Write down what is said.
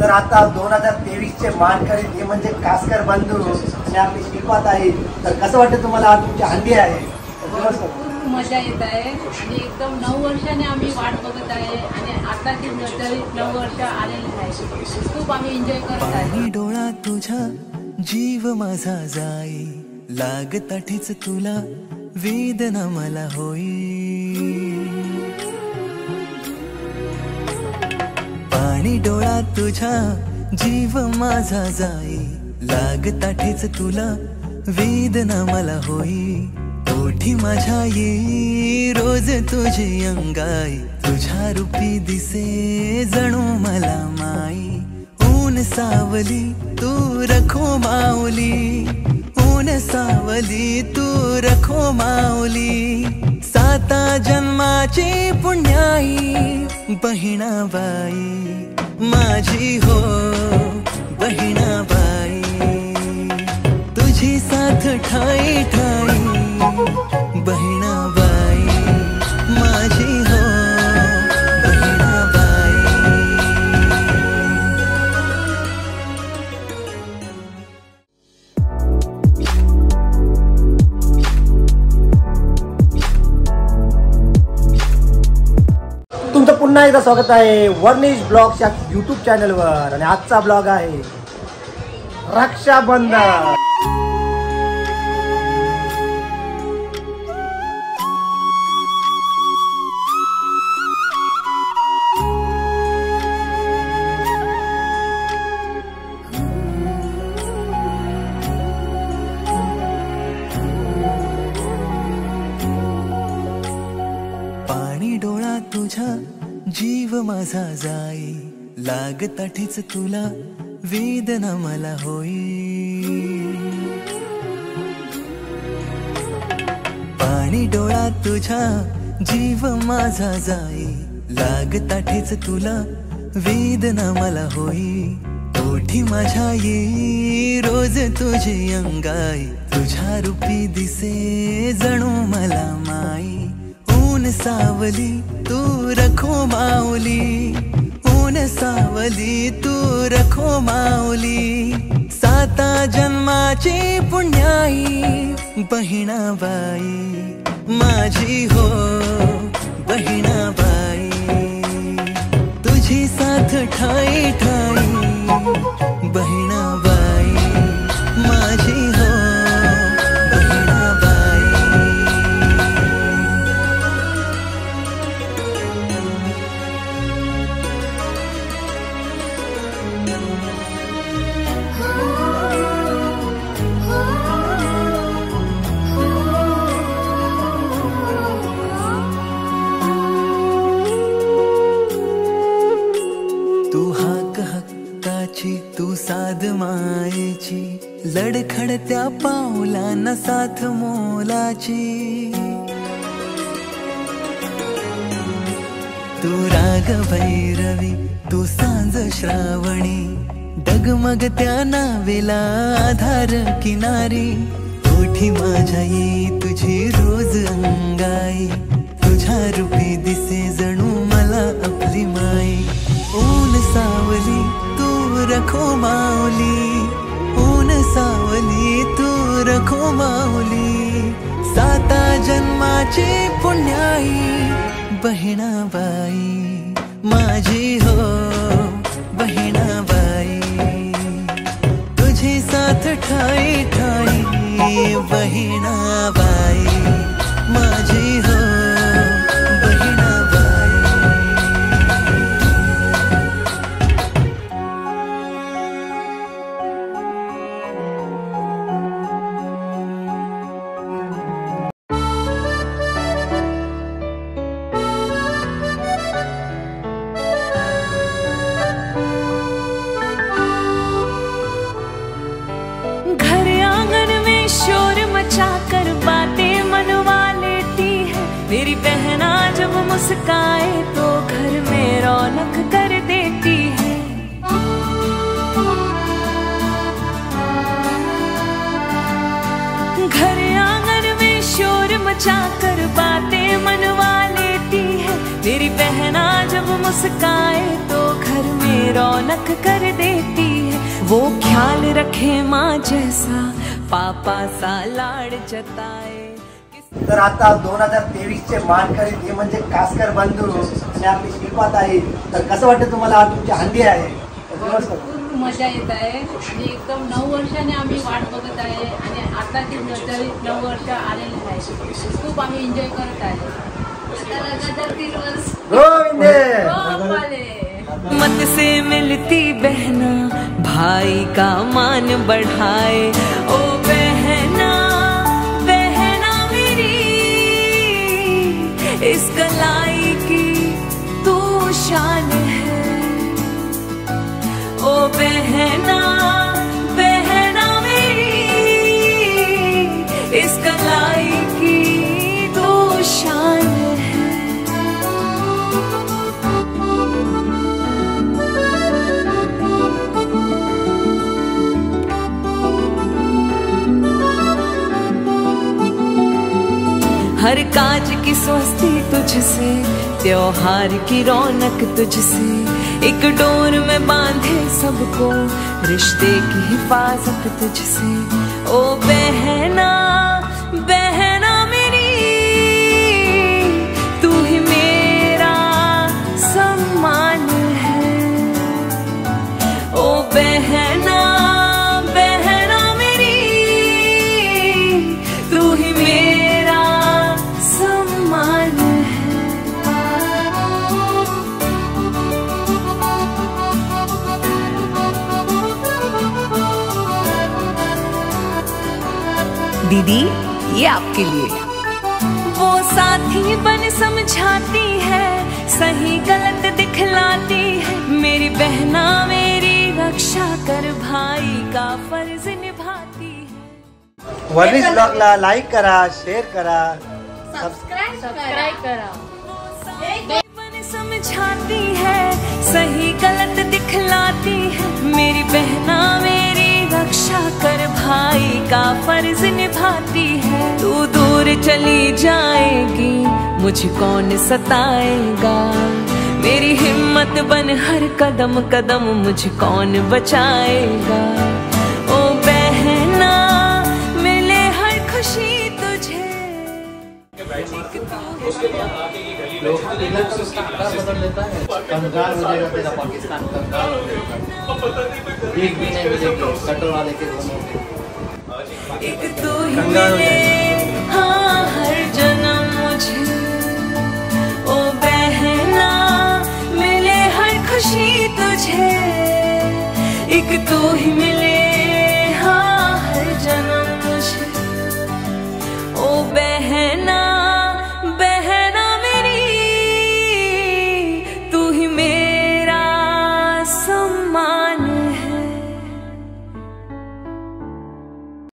तर आता दोन हजार तेवीस चे मानकरी ते म्हणजे कासकर बंधू आणि आपली शिल्पात आहे तर कसं वाटतं तुम्हाला? आज तुमची हंडी आहे. खूप मजा येत आहे. आणि एकदम नऊ वर्षाने आम्ही वाट बघत आहे. आणि आता ती नऊ वर्ष आलेली आहे. खूप आम्ही एन्जॉय करत आहे. डोळा तुझा जीव माझा जाई. लागत ठेच तुला वेदना मला होई. आणि डोळा तुझा जीव माझा जाई. लागताठेच तुला वेदना मला होई. ओठी माझ्या ये रोज तुझे अंगाई. तुझ्या रूपी दिसे जणू मला माई. ऊन सावली तू रखो माऊली. ऊन सावली तू रखो माऊली. साता जन्माची पुण्याई बहिणाबाई. माझी हो बहिणाबाई तुझी पुन्हा एकदा स्वागत आहे वर्णेश ब्लॉग या युट्यूब चॅनलवर आणि आजचा ब्लॉग आहे रक्षाबंधन. पाणी डोळा तुझा जीव माझा जाई लागताठीच तुला वेदना मला होई. पाणी डोळा तुझा जीव माझा जाई लागताठीच तुला वेदना मला होई. ओठी माझ्या ये रोज तुझी अंगाई तुझ्या रूपी दिसे जणू मला माई. ऊन सावली, तू रखो माऊली। ऊन सावली, तू रखो माऊली। साता जन्माची पुण्याई, बहिणाबाई। माझी हो, बहिणाबाई। तुझी साथ ठाई ठाई बहिणाबाई पावला न साथ मोलाची. तू राग भैरवी तू सांज श्रावणी डगमग त्या नावेला आधार किनारी. ओठी माझ्या ये तुझी रोज अंगाई तुझ्या रूपी दिसे जणू मला आपली माई. ऊन सावली तू रखो माऊली सावली, तू रखो माऊली. साता जन्माची पुण्याई, बहिणाबाई. माझी हो, बहिणाबाई. तुझी साथ ठाई ठाई, बहिणाबाई. माझी हो मुस्काए तो घर में रौनक कर देती है। घर आँगन में शोर मचा कर बातें मनवा लेती है। मेरी बहना जब मुस्काए तो घर में रौनक कर देती है। वो ख्याल रखे माँ जैसा, पापा सा लाड जताए। तर आता दोन हजार तेवीस चे मानकरी ते म्हणजे कासकर बंधू आणि आपली श्रीपात आहे तर कसं वाटतं तुम्हाला? आज तुमची हंडी आहे. खूप मजा येत आहे. आणि एकदम नऊ वर्षाने आम्ही वाट बघत आहे आणि आता ती जरी नऊ वर्ष आलेली आहे खूप आम्ही एन्जॉय करत आहे. मत से मिलती बहना भाई का मान बढ़ाए। ओ शान है। ओ बहना बहना मेरी, इस कलाई की तू शान हर काज की स्वस्ति तुझसे त्योहार की रौनक तुझसे। एक डोर में बांधे सबको, रिश्ते की हिफाजत तुझसे। ओ बहना बहना मेरी, तू ही मेरा सम्मान है। ओ बहना दीदी ये आपके लिए। वो साथी बन समझाती है सही गलत दिखलाती है। मेरी बहना मेरी रक्षा कर भाई का फ़र्ज़ निभाती है। लाईक करा शेअर करा। सब्सक्राइब करा। बन समझाती है सही गलत दिखलाती है। मेरी बहना मेरी फ़र्ज़ निभाती है। तू दूर चली जाएगी, मुझे कौन सताएगा? मेरी हिम्मत बन हर कदम कदम मुझे कौन बचाएगा? ओ बहना, मिले हर खुशी तुझे। पाकिस्तान जाएगा। एक भी नहीं मिलेगी, कटोरा के तू ही कंगाल हो मिले। हाँ हर जन्म मुझे ओ बहना मिले हर खुशी तुझे। एक तो ही